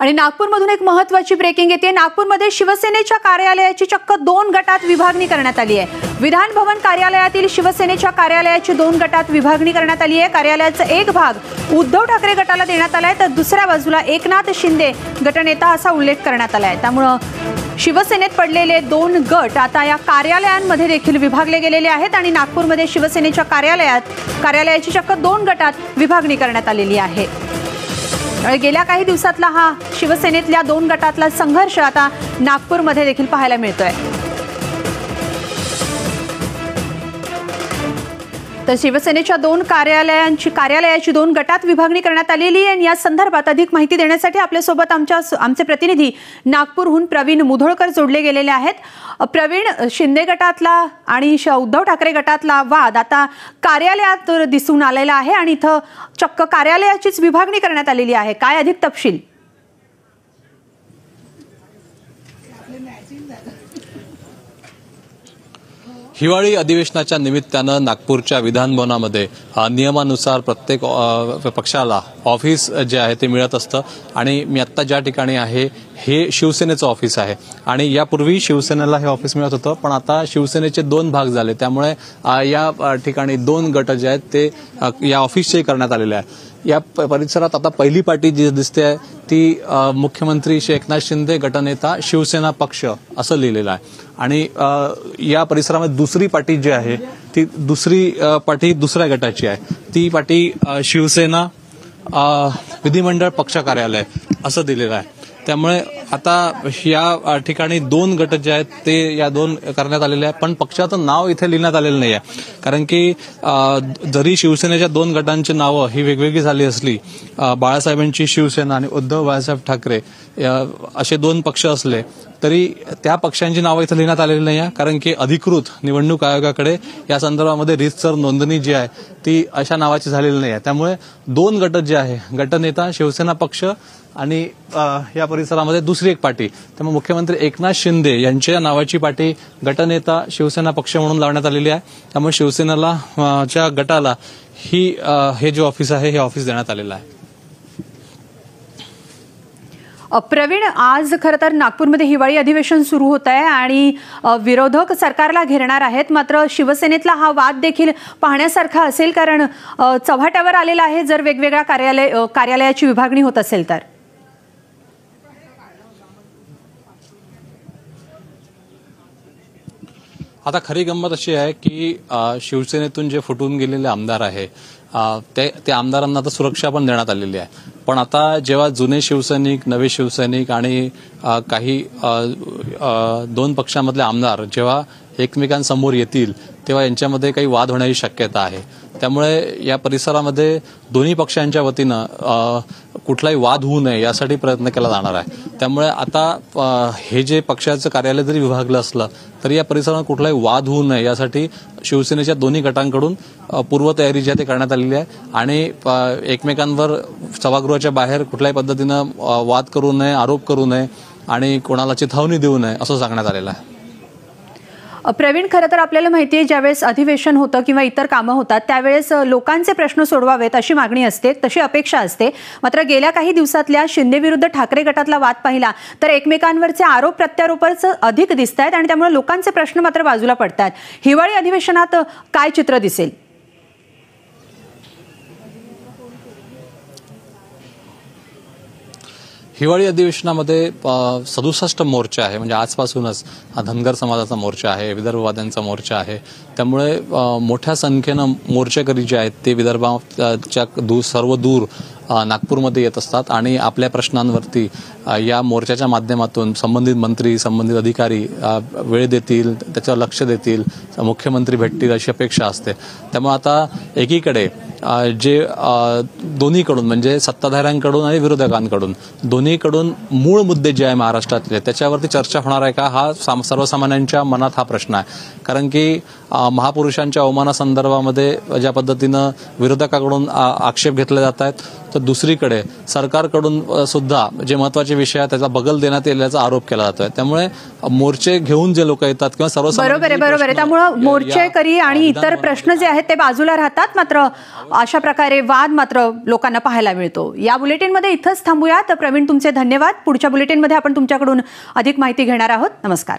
आणि नागपूरमधून एक महत्वाची ब्रेकिंग येते. नागपूरमध्ये शिवसेनेच्या कार्यालयाची चक्क दोन गटात विभागणी करण्यात आली आहे. विधान भवन कार्यालयातील शिवसेनेच्या कार्यालयाची दोन गटात विभागणी करण्यात आली आहे. कार्यालयाचा एक भाग उद्धव ठाकरे गटाला देण्यात आलाय तर दुसऱ्या बाजूला एकनाथ शिंदे गटनेता असा उल्लेख करण्यात आला आहे त्यामुळं शिवसेनेत पडलेले दोन गट आता या कार्यालयांमध्ये देखील विभागले गेलेले आहेत आणि नागपूरमध्ये शिवसेनेच्या कार्यालयात कार्यालयाची चक्क दोन गटात विभागणी करण्यात आलेली आहे. गेल्या काही दिवसातला हा शिवसेनेतल्या दोन गटातला संघर्ष आता नागपूरमध्ये देखील पाहायला मिळतोय. तर शिवसेनेच्या दोन कार्यालयांची कार्यालयाची दोन गटात विभागणी करण्यात आलेली आहे. आणि या संदर्भात अधिक माहिती देण्यासाठी आपल्यासोबत आमच्या आमचे प्रतिनिधी नागपूरहून प्रवीण मुधोळकर जोडले गेलेले आहेत. प्रवीण शिंदे गटातला आणि श- उद्धव ठाकरे गटातला वाद आता कार्यालयात दिसून आलेला आहे. आणि इथं चक्क कार्यालयाचीच विभागणी करण्यात आलेली आहे. काय अधिक तपशील? हिवाळी अधिवेशनाच्या निमित्तानं नागपूरच्या विधानभवनामध्ये नियमानुसार प्रत्येक पक्षाला ऑफिस जे आहे ते मिळत असतं. आणि मी आत्ता ज्या ठिकाणी आहे हे शिवसेनेचं ऑफिस आहे. आणि यापूर्वी शिवसेनेला हे ऑफिस मिळत होतं पण आता शिवसेनेचे दोन भाग झाले. त्यामुळे या ठिकाणी दोन गट जे आहेत ते या ऑफिसचे करण्यात आलेले आहे या प- परिसरात आता पहिली पार्टी जी दिसते आहे ती मुख्यमंत्री श्री एकनाथ शिंदे गटनेता शिवसेना पक्ष असं लिहिलेलं आहे. आणि या परिसरामध्ये दुसरी पार्टी जी आहे ती दुसरी पार्टी दुसऱ्या गटाची आहे. ती पार्टी शिवसेना विधिमंडळ पक्ष कार्यालय असं दिलेलं आहे. त्यामुळे आता या ठिकाणी दोन गट जे आहेत ते या दोन करण्यात आलेले आहेत पण पक्षाचं नाव इथे लिहिण्यात आलेलं नाही आहे कारण की जरी शिवसेनेच्या दोन गटांची नावं ही वेगवेगळी झाली असली बाळासाहेबांची शिवसेना आणि उद्धव बाळासाहेब ठाकरे या- असे दोन पक्ष असले तरी त्या पक्षांची नावं इथं लिहिण्यात आलेली नाही आहे कारण की अधिकृत निवडणूक आयोगाकडे या संदर्भामध्ये रीतसर नोंदणी जी आहे ती अशा नावाची झालेली नाही आहे त्यामुळे दोन गट जे आहे गटनेता शिवसेना पक्ष आणि या परिसरामध्ये दुसरी एक पार्टी त्यामुळे मुख्यमंत्री एकनाथ शिंदे यांच्या नावाची पार्टी गटनेता शिवसेना पक्ष म्हणून लावण्यात आलेली आहे. त्यामुळे शिवसेनेला च्या गटाला ही हे जे ऑफिस आहे हे ऑफिस देण्यात आलेलं आहे. प्रवीण आज खरं तर नागपूरमध्ये हिवाळी अधिवेशन सुरू होत आहे आणि विरोधक सरकारला घेरणार आहेत. मात्र शिवसेनेतला हा वाद देखील पाहण्यासारखा असेल कारण चव्हाट्यावर आलेला आहे. जर वेगवेगळ्या कार्यालय कार्यालयाची विभागणी होत असेल तर. आता खरी गंमत अशी आहे की शिवसेनेतून जे फुटून गेलेले आमदार आहे ते त्या आमदारांना आता सुरक्षा पण देण्यात आलेली आहे. पण आता जेव्हा जुने शिवसैनिक नवे शिवसैनिक आणि काही दोन पक्षामधले आमदार जेव्हा एकमेकांसमोर येतील तेव्हा यांच्यामध्ये काही वाद होण्याची शक्यता आहे. त्यामुळे या परिसरामध्ये दोन्ही पक्षांच्या वतीनं कुठलाही वाद होऊ नये यासाठी प्रयत्न केला जाणार आहे. त्यामुळे आता हे जे पक्षाचं कार्यालय जरी विभागलं असलं तरी या परिसरात कुठलाही वाद होऊ नये यासाठी शिवसेनेच्या दोन्ही गटांकडून पूर्वतयारी जी आहे ती करण्यात आलेली आहे. आणि एकमेकांवर सभागृहाच्या बाहेर कुठल्याही पद्धतीनं वाद करू नये आरोप करू नये आणि कोणाला चिथावणी देऊ नये असं सांगण्यात आलेलं आहे. प्रवीण खरं तर आपल्याला माहिती आहे ज्यावेळेस अधिवेशन होतं किंवा इतर कामं होतात त्यावेळेस लोकांचे प्रश्न सोडवावेत अशी मागणी असते तशी अपेक्षा असते. मात्र गेल्या काही दिवसातल्या शिंदे विरुद्ध ठाकरे गटातला वाद पाहिला तर एकमेकांवरचे आरोप प्रत्यारोपच अधिक दिसत आहेत आणि त्यामुळे लोकांचे प्रश्न मात्र बाजूला पडतात हिवाळी अधिवेशनात काय चित्र दिसेल? हिवाळी अधिवेशनामध्ये सदुसष्ट मोर्चा आहे. म्हणजे आजपासूनच हा धनगर समाजाचा मोर्चा आहे विदर्भवाद्यांचा मोर्चा आहे. त्यामुळे मोठ्या संख्येनं मोर्चेकरी जे आहेत ते विदर्भाच्या दूर सर्व दूर नागपूरमध्ये येत असतात आणि आपल्या प्रश्नांवरती या मोर्चाच्या माध्यमातून संबंधित मंत्री संबंधित अधिकारी वेळ देतील त्याच्यावर लक्ष देतील मुख्यमंत्री भेटतील अशी अपेक्षा असते. त्यामुळे आता एकीकडे जे दोन्हीकडून म्हणजे सत्ताधाऱ्यांकडून आणि विरोधकांकडून दोन्हीकडून मूळ मुद्दे जे आहे महाराष्ट्रातले त्याच्यावरती चर्चा होणार आहे का? हा साम- सर्वसामान्यांच्या मनात हा प्रश्न आहे. कारण की महापुरुषांच्या अवमानासंदर्भामध्ये ज्या पद्धतीनं विरोधकाकडून आक्षेप घेतले जात आहेत तर दुसरीकडे सरकारकडून सुद्धा जे महत्त्वाचे विषय आहेत त्याचा बगल देण्यात येण्याचा आरोप केला जातोय. त्यामुळे मोर्चे घेऊन जे लोक येतात किंवा सर्वसामान्य बरोबर आहे बरोबर आहे. त्यामुळं मोर्चेकरी आणि इतर प्रश्न जे आहेत ते बाजूला राहतात. मात्र अशा प्रकारे वाद मात्र लोकांना पाहायला मिळतो. या बुलेटिनमध्ये इथंच थांबूया तर प्रवीण तुमचे धन्यवाद. पुढच्या बुलेटिनमध्ये आपण तुमच्याकडून अधिक माहिती घेणार आहोत. नमस्कार.